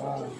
Wow.